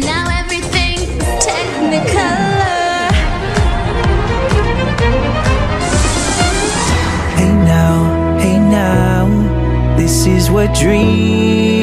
Now everything's technicolor. Hey now, hey now, this is what dreams.